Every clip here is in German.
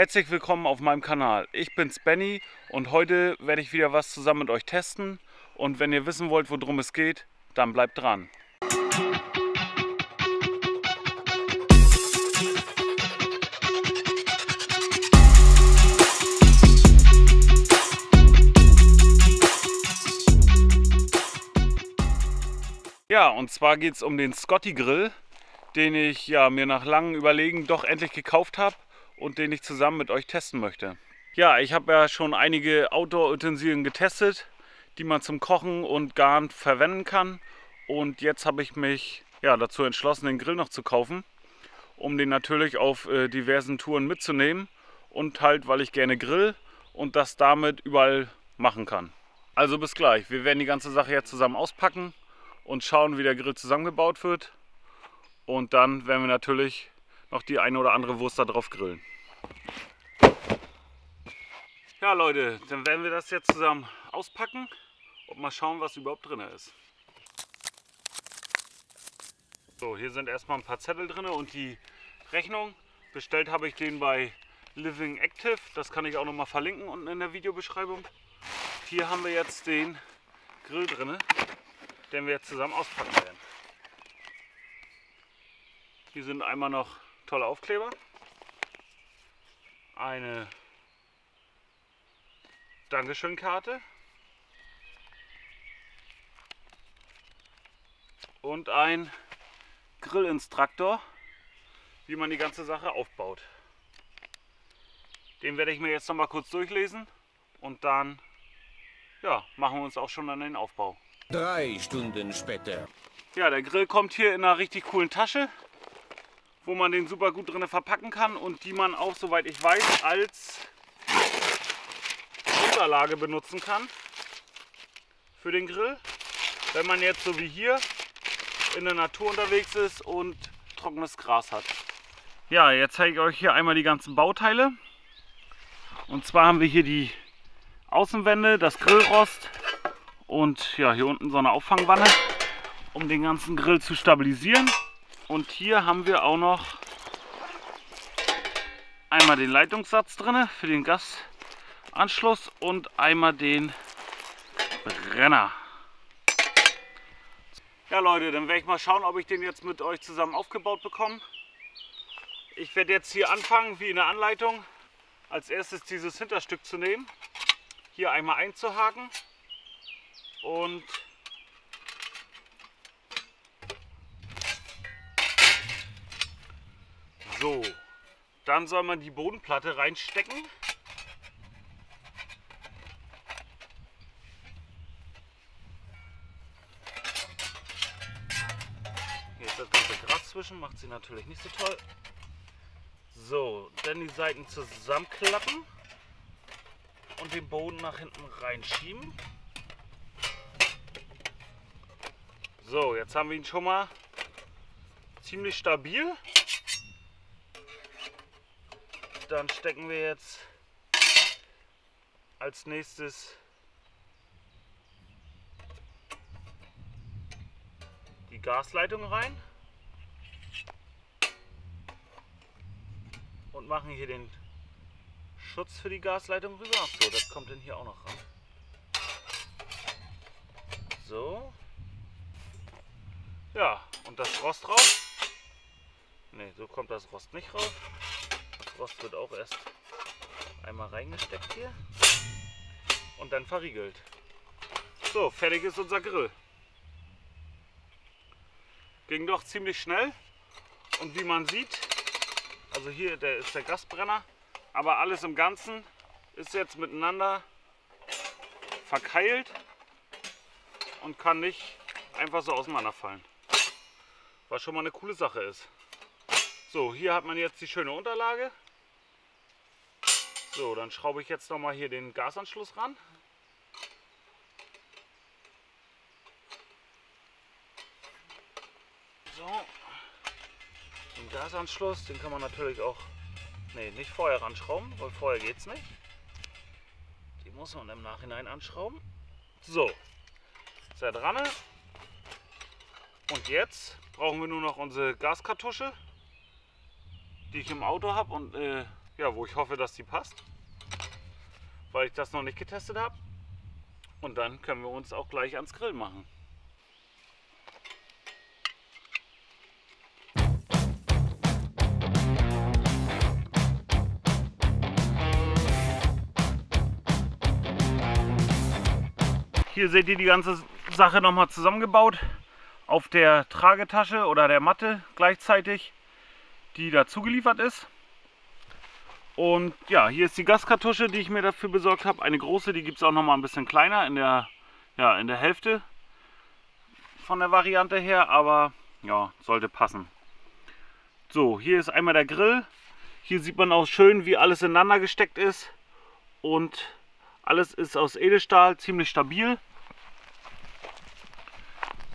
Herzlich willkommen auf meinem Kanal. Ich bin's Benny und heute werde ich wieder was zusammen mit euch testen. Und wenn ihr wissen wollt, worum es geht, dann bleibt dran. Ja, und zwar geht es um den Scotty Grill, den ich ja, mir nach langem Überlegen doch endlich gekauft habe und den ich zusammen mit euch testen möchte. Ja, ich habe ja schon einige Outdoor-Utensilien getestet, die man zum Kochen und Garen verwenden kann. Und jetzt habe ich mich ja, dazu entschlossen, den Grill noch zu kaufen, um den natürlich auf äh, diversen Touren mitzunehmen und halt, weil ich gerne grill und das damit überall machen kann. Also bis gleich. Wir werden die ganze Sache jetzt zusammen auspacken und schauen, wie der Grill zusammengebaut wird. Und dann werden wir natürlich noch die eine oder andere Wurst da drauf grillen. Ja Leute, dann werden wir das jetzt zusammen auspacken und mal schauen, was überhaupt drin ist. So, hier sind erstmal ein paar Zettel drin und die Rechnung. Bestellt habe ich den bei Living Active. Das kann ich auch noch mal verlinken unten in der Videobeschreibung. Hier haben wir jetzt den Grill drin den wir jetzt zusammen auspacken werden. Hier sind einmal noch tolle Aufkleber, eine Dankeschön-Karte und ein Grillinstruktor, wie man die ganze Sache aufbaut. Den werde ich mir jetzt noch mal kurz durchlesen und dann ja, machen wir uns auch schon an den Aufbau. Drei Stunden später. Ja, der Grill kommt hier in einer richtig coolen Tasche, wo man den super gut drin verpacken kann und die man auch, soweit ich weiß, als Unterlage benutzen kann für den Grill. Wenn man jetzt so wie hier in der Natur unterwegs ist und trockenes Gras hat. Ja, jetzt zeige ich euch hier einmal die ganzen Bauteile. Und zwar haben wir hier die Außenwände, das Grillrost, und ja, hier unten so eine Auffangwanne, um den ganzen Grill zu stabilisieren. Und hier haben wir auch noch einmal den Leitungssatz drin für den Gasanschluss und einmal den Brenner. Ja Leute, dann werde ich mal schauen, ob ich den jetzt mit euch zusammen aufgebaut bekomme. Ich werde jetzt hier anfangen, wie in der Anleitung, als erstes dieses Hinterstück zu nehmen, hier einmal einzuhaken und so, dann soll man die Bodenplatte reinstecken. Ist das ganze Gras zwischen, macht sie natürlich nicht so toll. So, dann die Seiten zusammenklappen und den Boden nach hinten reinschieben. So, jetzt haben wir ihn schon mal ziemlich stabil. Dann stecken wir jetzt als nächstes die Gasleitung rein und machen hier den Schutz für die Gasleitung rüber. So, das kommt dann hier auch noch ran. So. Ja, und das Rost raus. Ne, so kommt das Rost nicht raus. Rost wird auch erst einmal reingesteckt hier und dann verriegelt. So, fertig ist unser Grill. Ging doch ziemlich schnell und wie man sieht, also hier der ist der Gasbrenner, aber alles im Ganzen ist jetzt miteinander verkeilt und kann nicht einfach so auseinanderfallen was schon mal eine coole Sache ist. So, hier hat man jetzt die schöne Unterlage. So, dann schraube ich jetzt noch mal hier den Gasanschluss ran. So, den Gasanschluss, den kann man natürlich auch, nee, nicht vorher ranschrauben, weil vorher geht es nicht. Die muss man im Nachhinein anschrauben. So, ist er dran. Und jetzt brauchen wir nur noch unsere Gaskartusche, die ich im Auto habe und äh, ja, wo ich hoffe, dass die passt, weil ich das noch nicht getestet habe. Und dann können wir uns auch gleich ans Grill machen. Hier seht ihr die ganze Sache nochmal zusammengebaut auf der Tragetasche oder der Matte gleichzeitig, die dazu geliefert ist. Und ja, hier ist die Gaskartusche, die ich mir dafür besorgt habe. Eine große, die gibt es auch nochmal ein bisschen kleiner, in der, ja, in der Hälfte von der Variante her, aber ja, sollte passen. So, hier ist einmal der Grill. Hier sieht man auch schön, wie alles ineinander gesteckt ist. Und alles ist aus Edelstahl, ziemlich stabil.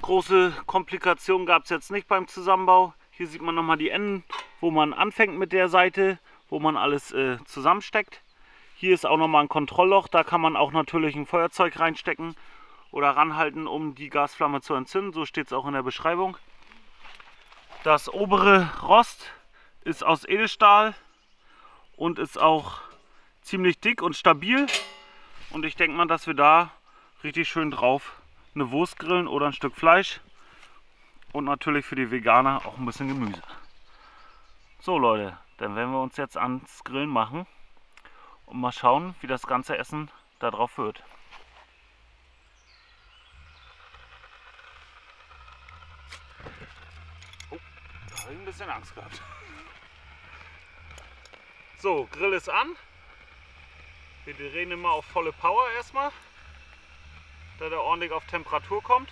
Große Komplikationen gab es jetzt nicht beim Zusammenbau. Hier sieht man nochmal die Enden, wo man anfängt mit der Seite, wo man alles äh, zusammensteckt. Hier ist auch nochmal ein Kontrollloch, da kann man auch natürlich ein Feuerzeug reinstecken oder ranhalten, um die Gasflamme zu entzünden. So steht es auch in der Beschreibung. Das obere Rost ist aus Edelstahl und ist auch ziemlich dick und stabil. Und ich denke mal, dass wir da richtig schön drauf eine Wurst grillen oder ein Stück Fleisch und natürlich für die Veganer auch ein bisschen Gemüse. So Leute, dann werden wir uns jetzt ans Grillen machen und mal schauen, wie das ganze Essen darauf wird. Oh, da habe ich ein bisschen Angst gehabt. So, Grill ist an. Wir drehen immer auf volle Power erstmal da der ordentlich auf Temperatur kommt.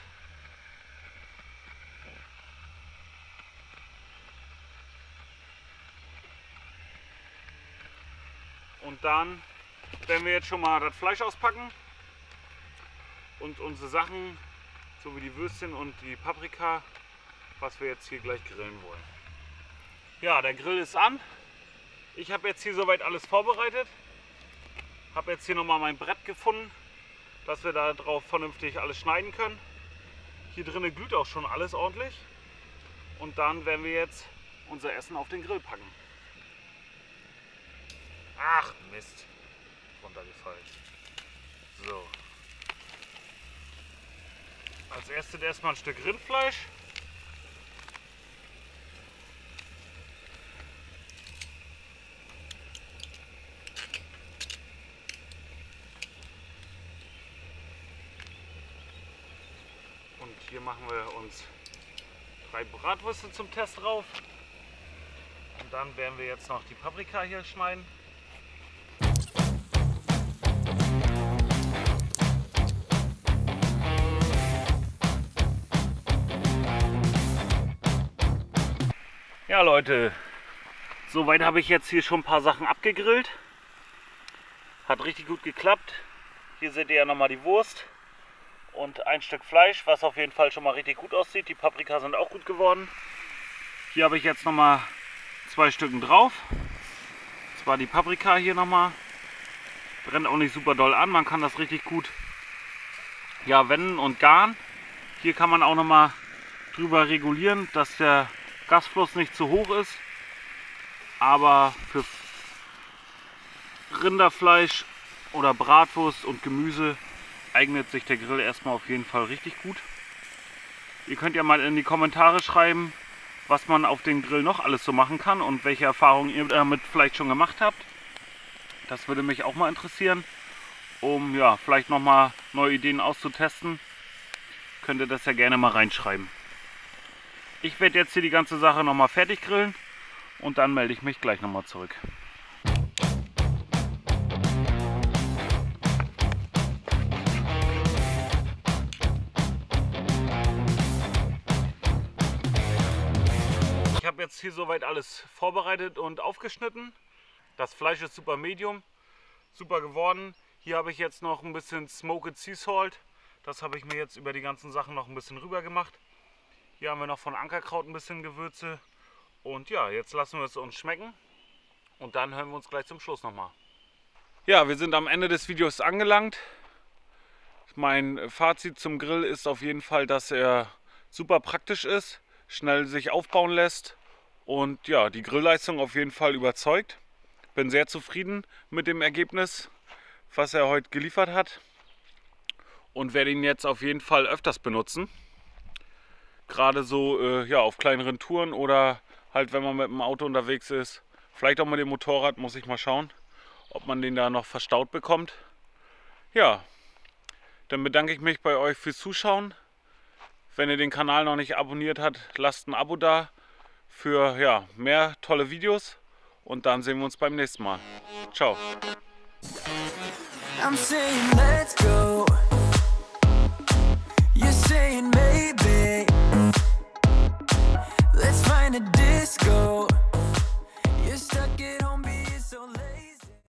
Dann werden wir jetzt schon mal das Fleisch auspacken und unsere Sachen, so wie die Würstchen und die Paprika, was wir jetzt hier gleich grillen wollen. Ja, der Grill ist an. Ich habe jetzt hier soweit alles vorbereitet. Habe jetzt hier nochmal mein Brett gefunden dass wir da drauf vernünftig alles schneiden können. Hier drinnen glüht auch schon alles ordentlich. Und dann werden wir jetzt unser Essen auf den Grill packen. Ach Mist, runtergefallen. So. Als erstes erstmal ein Stück Rindfleisch. Hier machen wir uns drei Bratwürste zum Test drauf. Und dann werden wir jetzt noch die Paprika hier schneiden. Ja Leute, soweit habe ich jetzt hier schon ein paar Sachen abgegrillt. Hat richtig gut geklappt. Hier seht ihr ja nochmal die Wurst und ein Stück Fleisch, was auf jeden Fall schon mal richtig gut aussieht. Die Paprika sind auch gut geworden. Hier habe ich jetzt noch mal zwei Stücken drauf. Das war die Paprika hier nochmal. Brennt auch nicht super doll an. Man kann das richtig gut ja, wenden und garen. Hier kann man auch noch mal drüber regulieren, dass der Gasfluss nicht zu hoch ist. Aber für Rinderfleisch oder Bratwurst und Gemüse eignet sich der Grill erstmal auf jeden Fall richtig gut. Ihr könnt ja mal in die Kommentare schreiben, was man auf dem Grill noch alles so machen kann und welche Erfahrungen ihr damit vielleicht schon gemacht habt. Das würde mich auch mal interessieren, um ja vielleicht nochmal neue Ideen auszutesten. Könnt ihr das ja gerne mal reinschreiben. Ich werde jetzt hier die ganze Sache nochmal fertig grillen und dann melde ich mich gleich nochmal zurück. jetzt hier soweit alles vorbereitet und aufgeschnitten. Das Fleisch ist super medium, super geworden. Hier habe ich jetzt noch ein bisschen Smoked Sea Salt. Das habe ich mir jetzt über die ganzen Sachen noch ein bisschen rüber gemacht. Hier haben wir noch von Ankerkraut ein bisschen Gewürze. Und ja, jetzt lassen wir es uns schmecken. Und dann hören wir uns gleich zum Schluss nochmal. Ja, wir sind am Ende des Videos angelangt. Mein Fazit zum Grill ist auf jeden Fall, dass er super praktisch ist, schnell sich aufbauen lässt und ja, die Grillleistung auf jeden Fall überzeugt. bin sehr zufrieden mit dem Ergebnis, was er heute geliefert hat und werde ihn jetzt auf jeden Fall öfters benutzen. Gerade so äh, ja, auf kleineren Touren oder halt wenn man mit dem Auto unterwegs ist. Vielleicht auch mit dem Motorrad, muss ich mal schauen, ob man den da noch verstaut bekommt. Ja, dann bedanke ich mich bei euch fürs Zuschauen. Wenn ihr den Kanal noch nicht abonniert habt, lasst ein Abo da für ja, mehr tolle Videos. Und dann sehen wir uns beim nächsten Mal. Ciao. let's go.